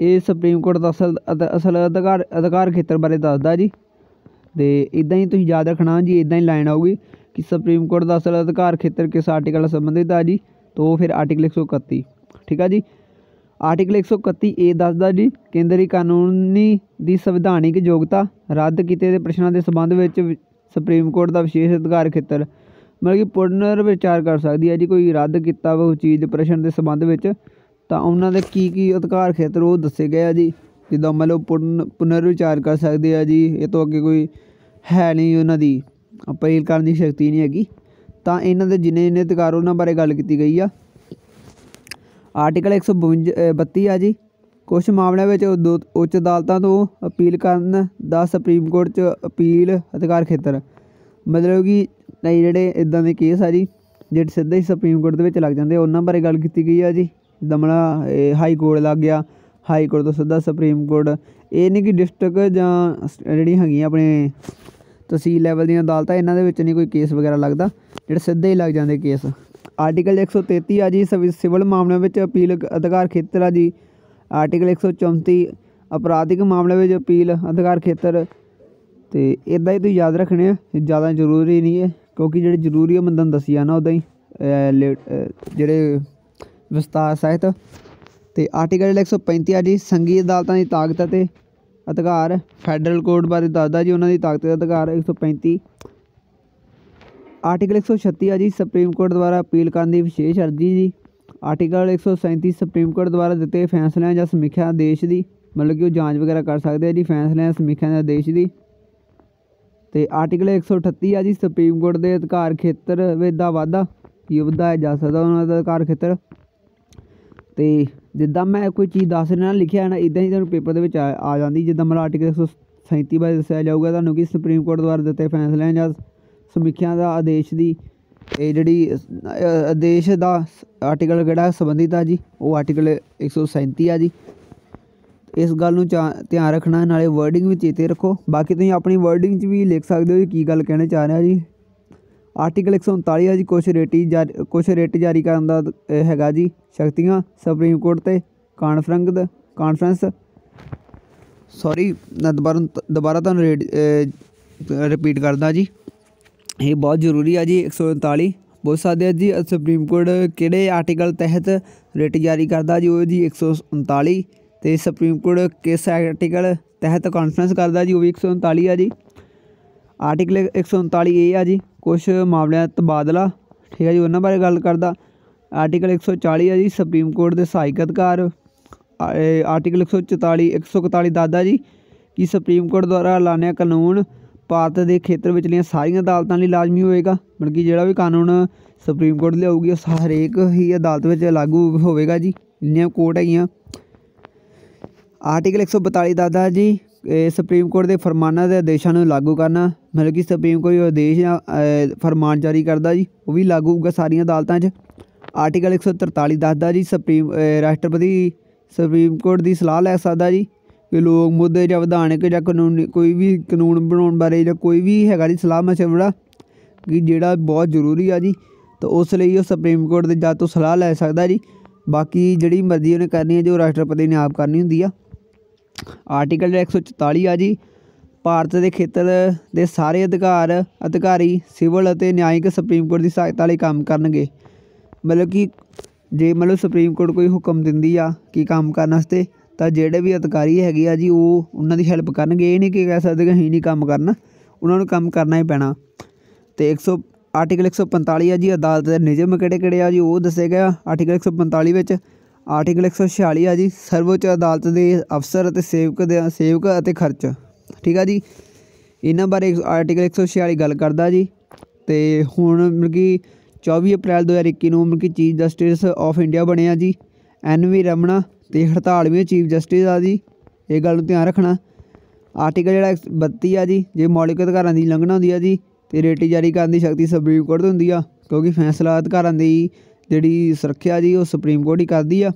ਇਹ ਸੁਪਰੀਮ ਕੋਰਟ ਦਾ ਅਸਲ ਅਸਲ ਅਧਿਕਾਰ ਅਧਿਕਾਰ ਖੇਤਰ ਬਾਰੇ ਦੱਸਦਾ ਜੀ। ਤੇ ਇਦਾਂ ਹੀ ਤੁਸੀਂ ਯਾਦ ਰੱਖਣਾ ਜੀ ਇਦਾਂ ਹੀ ਲਾਈਨ ਆਊਗੀ ਕਿ ਸੁਪਰੀਮ ਕੋਰਟ ਦਾ ਅਸਲ ਅਧਿਕਾਰ ਖੇਤਰ ਕਿਸ ਆਰਟੀਕਲ ਨਾਲ ਸੰਬੰਧਿਤ ਆ ਜੀ, ਤੋਂ ਫਿਰ ਆਰਟੀਕਲ 131 ਠੀਕ ਆ ਜੀ? ਆਰਟੀਕਲ 131 ਏ ਦੱਸਦਾ ਜੀ, ਕੇਂਦਰੀ ਕਾਨੂੰਨੀ ਦੀ ਸੰਵਿਧਾਨਿਕ ਯੋਗਤਾ ਰੱਦ ਕੀਤੇ ਦੇ ਪ੍ਰਸ਼ਨਾਂ ਦੇ ਸਬੰਧ ਵਿੱਚ ਸੁਪਰੀਮ ਕੋਰਟ ਦਾ ਵਿਸ਼ੇਸ਼ ਅਧਿਕਾਰ ਖੇਤਰ। ਮਤਲਬ ਕਿ ਪੁਨਰ ਵਿਚਾਰ ਕਰ ਸਕਦੀ ਹੈ ਜੀ, ਕੋਈ ਰੱਦ ਕੀਤਾ ਉਹ ਚੀਜ਼ ਪ੍ਰਸ਼ਨ ਦੇ ਸਬੰਧ ਵਿੱਚ। ਤਾਂ ਉਹਨਾਂ ਦੇ ਕੀ ਕੀ ਅਧਿਕਾਰ ਖੇਤਰ ਉਹ ਦੱਸੇ ਗਏ ਆ ਜੀ, ਜਿੱਦਾਂ ਮਤਲਬ ਪੁਨ, ਪੁਨਰ ਵਿਚਾਰ ਕਰ ਸਕਦੇ ਆ ਜੀ, ਇਹ ਤੋਂ ਅੱਗੇ ਕੋਈ ਹੈ ਨਹੀਂ ਉਹਨਾਂ ਦੀ ਅਪੀਲ ਕਰਨ ਦੀ ਸ਼ਕਤੀ ਨਹੀਂ ਹੈਗੀ। ਤਾਂ ਇਹਨਾਂ ਦੇ ਜਿੰਨੇ ਜਿੰਨੇ ਅਧਿਕਾਰ ਉਹਨਾਂ ਬਾਰੇ ਗੱਲ ਕੀਤੀ ਗਈ ਆ ਆਰਟੀਕਲ 132 ਆ ਜੀ। ਕੁਝ ਮਾਮਲਿਆਂ ਵਿੱਚ ਉੱਚ ਅਦਾਲਤਾਂ ਤੋਂ ਅਪੀਲ ਕਰਨ ਦਾ ਸੁਪਰੀਮ ਕੋਰਟ 'ਚ ਅਪੀਲ ਅਧਿਕਾਰ ਖੇਤਰ। ਮਤਲਬ ਕਿ ਕਈ ਜਿਹੜੇ ਇਦਾਂ ਦੇ ਕੇਸ ਆ ਜੀ, ਜਿਹੜੇ ਸਿੱਧੇ ਹੀ ਸੁਪਰੀਮ ਕੋਰਟ ਦੇ ਵਿੱਚ ਲੱਗ ਜਾਂਦੇ ਉਹਨਾਂ ਬਾਰੇ ਗੱਲ ਕੀਤੀ ਗਈ ਆ ਜੀ। ਦਮਲਾ ਹਾਈ ਕੋਰਟ ਲੱਗ ਗਿਆ। ਹਾਈ ਕੋਰਟ ਤੋਂ ਸਿੱਧਾ ਸੁਪਰੀਮ ਕੋਰਟ। ਇਹ ਨਹੀਂ ਕਿ ਡਿਸਟ੍ਰਿਕਟ ਜਾਂ ਜਿਹੜੀ ਹੈਗੀਆਂ ਆਪਣੇ ਤਹਿਸੀਲ ਲੈਵਲ ਦੀਆਂ ਅਦਾਲਤਾਂ, ਇਹਨਾਂ ਦੇ ਵਿੱਚ ਨਹੀਂ ਕੋਈ ਕੇਸ ਵਗੈਰਾ ਲੱਗਦਾ, ਜਿਹੜੇ ਸਿੱਧੇ ਹੀ ਲੱਗ ਜਾਂਦੇ ਕੇਸ। ਆਰਟੀਕਲ 133 ਆ ਜੀ ਸਿਵਲ ਮਾਮਲਿਆਂ ਵਿੱਚ ਅਪੀਲ ਅਧਿਕਾਰ ਖੇਤਰ ਆ ਜੀ। ਆਰਟੀਕਲ 134 ਅਪਰਾਧਿਕ ਮਾਮਲਿਆਂ ਵਿੱਚ ਅਪੀਲ ਅਧਿਕਾਰ ਖੇਤਰ। ਤੇ ਇਦਾਂ ਹੀ ਤੁਸੀਂ ਯਾਦ ਰੱਖਣੇ ਆ, ਜ਼ਿਆਦਾ ਜ਼ਰੂਰੀ ਨਹੀਂ ਹੈ, ਕਿਉਂਕਿ ਜਿਹੜੇ ਜ਼ਰੂਰੀ ਆ, ਮੈਂ ਤੁਹਾਨੂੰ ਦੱਸੀ ਜਾਣਾ ਨਾ ਉਦਾਂ ਹੀ ਜਿਹੜੇ ਵਿਸਤਾਰ ਸਹਿਤ। ਤੇ ਆਰਟੀਕਲ 135 ਆ ਜੀ, ਸੰਘੀ ਅਦਾਲਤਾਂ ਦੀ ਤਾਕਤ ਅਤੇ ਅਧਿਕਾਰ, ਫੈਡਰਲ ਕੋਰਟ ਬਾਰੇ ਦੱਸਦਾ ਜੀ, ਉਹਨਾਂ ਦੀ ਤਾਕਤ ਤੇ ਅਧਿਕਾਰ 135 ਆਰਟੀਕਲ 136 ਆ ਜੀ ਸੁਪਰੀਮ ਕੋਰਟ ਦੁਆਰਾ ਅਪੀਲ ਕਰਨ ਦੀ ਵਿਸ਼ੇਸ਼ ਅਰਜ਼ੀ ਜੀ। ਆਰਟੀਕਲ 137 ਸੁਪਰੀਮ ਕੋਰਟ ਦੁਆਰਾ ਦਿੱਤੇ ਫੈਸਲਿਆਂ ਜਾਂ ਸਮੀਖਿਆ ਆਦੇਸ਼ ਦੀ, ਮਤਲਬ ਕਿ ਉਹ ਜਾਂਚ ਵਗੈਰਾ ਕਰ ਸਕਦੇ ਆ ਜੀ, ਫੈਸਲਿਆਂ, ਸਮੀਖਿਆ ਦੇ ਆਦੇਸ਼ ਦੀ। ਤੇ ਆਰਟੀਕਲ 138 ਆ ਜੀ ਸੁਪਰੀਮ ਕੋਰਟ ਦੇ ਅਧਿਕਾਰ ਖੇਤਰ ਵਿੱਚ ਦਾ ਵਾਧਾ ਕੀ ਵਧਾਇਆ ਜਾ ਸਕਦਾ ਉਹਨਾਂ ਦਾ ਅਧਿਕਾਰ ਖੇਤਰ। ਤੇ ਜਿੱਦਾਂ ਮੈਂ ਕੋਈ ਚੀਜ਼ ਦੱਸ ਰਿਹਾ ਲਿਖਿਆ ਨਾ ਇਦਾਂ ਹੀ ਤੁਹਾਨੂੰ ਪੇਪਰ ਦੇ ਵਿੱਚ ਆ ਜਾਂਦੀ, ਜਿੱਦਾਂ ਮਤਲਬ ਆਰਟੀਕਲ 137 ਬਾਰੇ ਦੱਸਿਆ ਜਾਊਗਾ ਤੁਹਾਨੂੰ ਕਿ ਸੁਪਰੀਮ ਕੋਰਟ ਦੁਆਰਾ ਦਿੱਤੇ ਫੈਸਲਿਆਂ ਜਾਂ ਸਮੀਖਿਆ ਦਾ ਆਦੇਸ਼ ਦੀ, ਇਹ ਜਿਹੜੀ ਆਦੇਸ਼ ਦਾ ਆਰਟੀਕਲ ਕਿਹੜਾ ਸੰਬੰਧਿਤ ਆ ਜੀ? ਉਹ ਆਰਟੀਕਲ 137 ਆ ਜੀ। ਇਸ ਗੱਲ ਨੂੰ ਧਿਆਨ ਰੱਖਣਾ, ਨਾਲੇ ਵਰਡਿੰਗ ਵੀ ਚੇਤੇ ਰੱਖੋ। ਬਾਕੀ ਤੁਸੀਂ ਆਪਣੀ ਵਰਡਿੰਗ 'ਚ ਵੀ ਲਿਖ ਸਕਦੇ ਹੋ ਕੀ ਗੱਲ ਕਹਿਣਾ ਚਾਹ ਰਿਹਾ ਜੀ। ਆਰਟੀਕਲ 139 ਆ ਜੀ, ਕੁਛ ਰੇਟੀ ਕੁਛ ਰੇਟ ਜਾਰੀ ਕਰਨ ਦਾ ਹੈਗਾ ਜੀ। ਸ਼ਕਤੀਆਂ, ਸੁਪਰੀਮ ਕੋਰਟ ਤੇ ਕਾਨਫਰੰਸ ਕਾਨਫਰੰਸ ਸੌਰੀ ਦੁਬਾਰਾ ਦੁਬਾਰਾ ਤੁਹਾਨੂੰ ਰਿਪੀਟ ਕਰਦਾ ਜੀ। ਇਹ ਬਹੁਤ ਜ਼ਰੂਰੀ ਆ ਜੀ 139 ਬਹੁਤ ਸਕਦੇ ਆ ਜੀ ਸੁਪਰੀਮ ਕੋਰਟ ਕਿਹੜੇ ਆਰਟੀਕਲ ਤਹਿਤ ਰਿਟ ਜਾਰੀ ਕਰਦਾ ਜੀ, ਉਹ ਜੀ 139 ਤੇ ਸੁਪਰੀਮ ਕੋਰਟ ਕਿਸ ਆਰਟੀਕਲ ਤਹਿਤ ਕਾਨਫਰੰਸ ਕਰਦਾ ਜੀ, ਉਹ ਵੀ 139 ਆ ਜੀ। ਆਰਟੀਕਲ 139 ਇਹ ਆ ਜੀ ਕੁਝ ਮਾਮਲਿਆਂ ਤਬਾਦਲਾ ਠੀਕ ਹੈ ਜੀ, ਉਹਨਾਂ ਬਾਰੇ ਗੱਲ ਕਰਦਾ। ਆਰਟੀਕਲ 140 ਆ ਜੀ ਸੁਪਰੀਮ ਕੋਰਟ ਦੇ ਸਹਾਇਕ ਅਧਿਕਾਰ ਆਰਟੀਕਲ 144 141 ਦਾਦਾ ਜੀ ਕਿ ਸੁਪਰੀਮ ਕੋਰਟ ਦੁਆਰਾ ਐਲਾਨਿਆ ਕਾਨੂੰਨ ਭਾਰਤ ਦੇ ਖੇਤਰ ਵਿਚਲੀਆਂ ਸਾਰੀਆਂ ਅਦਾਲਤਾਂ ਲਈ ਲਾਜ਼ਮੀ ਹੋਵੇਗਾ ਕਿ ਜਿਹੜਾ ਵੀ ਕਾਨੂੰਨ ਸੁਪਰੀਮ ਕੋਰਟ ਲਿਆਊਗੀ, ਉਹ ਹਰੇਕ ਹੀ ਅਦਾਲਤ ਵਿੱਚ ਲਾਗੂ ਹੋਵੇਗਾ ਜੀ। ਜਿੰਨੀਆਂ ਕੋਰਟ ਹੈਗੀਆਂ। ਆਰਟੀਕਲ 142 ਦੱਸਦਾ ਜੀ ਸੁਪਰੀਮ ਕੋਰਟ ਦੇ ਫਰਮਾਨਾਂ ਦੇ ਆਦੇਸ਼ਾਂ ਨੂੰ ਲਾਗੂ ਕਰਨਾ ਮਤਲਬ ਕਿ ਸੁਪਰੀਮ ਕੋਰਟ ਆਦੇਸ਼ ਜਾਂ ਫਰਮਾਨ ਜਾਰੀ ਕਰਦਾ ਜੀ, ਉਹ ਵੀ ਲਾਗੂ ਹੋਊਗਾ ਸਾਰੀਆਂ ਅਦਾਲਤਾਂ 'ਚ। ਆਰਟੀਕਲ 143 ਦੱਸਦਾ ਜੀ, ਸੁਪਰੀਮ ਰਾਸ਼ਟਰਪਤੀ ਸੁਪਰੀਮ ਕੋਰਟ ਦੀ ਸਲਾਹ ਲੈ ਸਕਦਾ ਜੀ। ਕਿ ਲੋਕ ਮੁੱਦੇ ਜਾਂ ਵਿਧਾਨਕ ਜਾਂ ਕਾਨੂੰਨੀ, ਕੋਈ ਵੀ ਕਾਨੂੰਨ ਬਣਾਉਣ ਬਾਰੇ ਜਾਂ ਕੋਈ ਵੀ ਹੈਗਾ ਜੀ ਸਲਾਹ ਮਸ਼ਵਰਾ ਕਿ ਜਿਹੜਾ ਬਹੁਤ ਜ਼ਰੂਰੀ ਆ ਜੀ, ਤਾਂ ਉਸ ਲਈ ਉਹ ਸੁਪਰੀਮ ਕੋਰਟ ਦੇ ਜੱਜ ਤੋਂ ਸਲਾਹ ਲੈ ਸਕਦਾ ਜੀ। ਬਾਕੀ ਜਿਹੜੀ ਮਰਜ਼ੀ ਉਹਨੇ ਕਰਨੀ ਹੈ ਜੋ ਰਾਸ਼ਟਰਪਤੀ ਨੇ ਆਪ ਕਰਨੀ ਹੁੰਦੀ ਆ। ਆਰਟੀਕਲ 144 ਆ ਜੀ, ਭਾਰਤ ਦੇ ਖੇਤਰ ਦੇ ਸਾਰੇ ਅਧਿਕਾਰ, ਅਧਿਕਾਰੀ, ਸਿਵਲ ਅਤੇ ਨਿਆਇਕ ਸੁਪਰੀਮ ਕੋਰਟ ਦੀ ਸਹਾਇਤਾ ਲਈ ਕੰਮ ਕਰਨਗੇ। ਮਤਲਬ ਕਿ ਜੇ ਮਤਲਬ ਸੁਪਰੀਮ ਕੋਰਟ ਕੋਈ ਹੁਕਮ ਦਿੰਦੀ ਆ ਕਿ ਕੰਮ ਕਰਨ ਵਾਸਤੇ ਤਾਂ ਜਿਹੜੇ ਵੀ ਅਧਿਕਾਰੀ ਹੈਗੇ ਆ ਜੀ, ਉਹ ਉਹਨਾਂ ਦੀ ਹੈਲਪ ਕਰਨਗੇ। ਇਹ ਨਹੀਂ ਕਿ ਕਹਿ ਸਕਦੇ ਕਿ ਅਸੀਂ ਨਹੀਂ ਕੰਮ ਕਰਨਾ। ਉਹਨਾਂ ਨੂੰ ਕੰਮ ਕਰਨਾ ਹੀ ਪੈਣਾ। ਤੇ 100 ਆਰਟੀਕਲ 145 ਆ ਜੀ, ਅਦਾਲਤ ਦੇ ਨਿਯਮ ਕਿਹੜੇ ਕਿਹੜੇ ਆ ਜੀ, ਉਹ ਦੱਸੇ ਗਿਆ ਆਰਟੀਕਲ 145 ਵਿੱਚ ਆਰਟੀਕਲ 146 ਆ ਜੀ, ਸਰਵਉੱਚ ਅਦਾਲਤ ਦੇ ਅਫਸਰ ਅਤੇ ਸੇਵਕ ਦੇ, ਸੇਵਕ ਅਤੇ ਖਰਚ। ਠੀਕ ਆ ਜੀ? ਇਹਨਾਂ ਬਾਰੇ ਆਰਟੀਕਲ 146 ਗੱਲ ਕਰਦਾ ਜੀ। ਤੇ ਹੁਣ ਮਤਲਬ ਕਿ 24 ਅਪ੍ਰੈਲ 2021 ਨੂੰ ਮਤਲਬ ਕਿ ਚੀਫ ਜਸਟਿਸ ਆਫ ਇੰਡੀਆ ਬਣਿਆ ਜੀ ਐਨ ਵੀ ਰਮਣਾ ਤੇ 48ਵੇਂ ਚੀਫ ਜਸਟਿਸ ਆ ਜੀ, ਇਹ ਗੱਲ ਨੂੰ ਧਿਆਨ ਰੱਖਣਾ। ਆਰਟੀਕਲ ਜਿਹੜਾ 32 ਆ ਜੀ, ਜੇ ਮੌਲਿਕ ਅਧਿਕਾਰਾਂ ਦੀ ਉਲੰਘਣਾ ਹੁੰਦੀ ਆ ਜੀ, ਤੇ ਰੇਟੀ ਜਾਰੀ ਕਰਨ ਦੀ ਸ਼ਕਤੀ ਸੁਪਰੀਮ ਕੋਰਟ ਹੁੰਦੀ ਆ, ਕਿਉਂਕਿ ਫੈਸਲਾ ਅਧਿਕਾਰਾਂ ਦੀ ਜਿਹੜੀ ਸੁਰੱਖਿਆ ਜੀ, ਉਹ ਸੁਪਰੀਮ ਕੋਰਟ ਹੀ ਕਰਦੀ ਆ।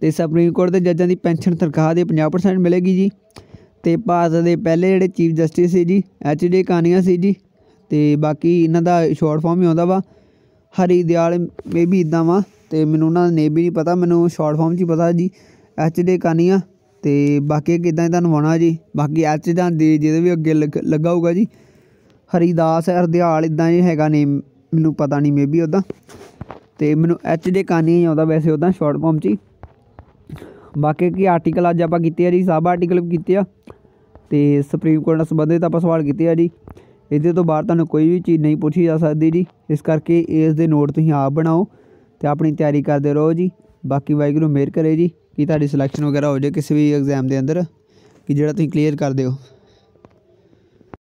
ਤੇ ਸੁਪਰੀਮ ਕੋਰਟ ਦੇ ਜੱਜਾਂ ਦੀ ਪੈਨਸ਼ਨ ਤਨਖਾਹ ਦੇ 50% ਮਿਲੇਗੀ ਜੀ। ਤੇ ਭਾਰਤ ਦੇ ਪਹਿਲੇ ਜਿਹੜੇ ਚੀਫ ਜਸਟਿਸ ਸੀ ਜੀ ਐਚ ਡੀ ਕਾਨੀਆ ਸੀ ਜੀ, ਤੇ ਬਾਕੀ ਇਹਨਾਂ ਦਾ ਸ਼ਾਰਟ ਫਾਰਮ ਹੀ ਆਉਂਦਾ ਵਾ। ਹਰੀ ਦਿਆਲ ਮੇ ਵੀ ਇਦਾਂ ਵਾ। ਅਤੇ ਮੈਨੂੰ ਉਹਨਾਂ ਦਾ ਨੇਮ ਵੀ ਨਹੀਂ ਪਤਾ, ਮੈਨੂੰ ਸ਼ੋਰਟ ਫੋਮ 'ਚ ਹੀ ਪਤਾ ਜੀ ਐਚ ਡੀ ਕਾਨੀਆ ਤੇ ਬਾਕੀ ਕਿਦਾਂ ਤੁਹਾਨੂੰ ਆਉਣਾ ਜੀ, ਬਾਕੀ ਐਚ ਜਾਂ ਦੇ ਜਿਹਦੇ ਵੀ ਅੱਗੇ ਲੱਗਾ ਹੋਊਗਾ ਜੀ। ਹਰੀਦਾਸ ਹਰਦਿਆਲ ਇੱਦਾਂ ਹੀ ਹੈਗਾ ਨੇਮ ਮੈਨੂੰ ਪਤਾ ਨਹੀਂ ਮੇਬੀ ਉਹਦਾ ਅਤੇ ਮੈਨੂੰ ਐਚ ਡੇ ਕਾਨੀਆ ਹੀ ਆਉਂਦਾ ਵੈਸੇ ਉਹਦਾ ਸ਼ਾਰਟ ਫੋਮ 'ਚ ਹੀ। ਬਾਕੀ ਕੀ ਆਰਟੀਕਲ ਅੱਜ ਆਪਾਂ ਕੀਤੇ ਆ ਜੀ, ਸਭ ਆਰਟੀਕਲ ਕੀਤੇ ਆ ਅਤੇ ਸੁਪਰੀਮ ਕੋਰਟ ਨਾਲ ਸੰਬੰਧਿਤ ਆਪਾਂ ਸਵਾਲ ਕੀਤੇ ਆ ਜੀ। ਇਹਦੇ ਤੋਂ ਬਾਅਦ ਤੁਹਾਨੂੰ ਕੋਈ ਵੀ ਚੀਜ਼ ਨਹੀਂ ਪੁੱਛੀ ਜਾ ਸਕਦੀ ਜੀ, ਇਸ ਕਰਕੇ ਇਸ ਦੇ ਨੋਟ ਤੁਸੀਂ ਆਪ ਬਣਾਓ। ਤੇ ਆਪਣੀ ਤਿਆਰੀ ਕਰਦੇ ਰਹੋ ਜੀ। ਬਾਕੀ ਵਾਹਿਗੁਰੂ ਮਿਹਰ ਕਰੇ ਜੀ। ਕਿ ਤੁਹਾਡੀ ਸਿਲੈਕਸ਼ਨ ਵਗੈਰਾ ਹੋ ਜਾਏ ਕਿਸੇ ਵੀ ਐਗਜ਼ਾਮ ਦੇ ਅੰਦਰ, ਕਿ ਜਿਹੜਾ ਤੁਸੀਂ ਕਲੀਅਰ ਕਰ ਦਿਓ।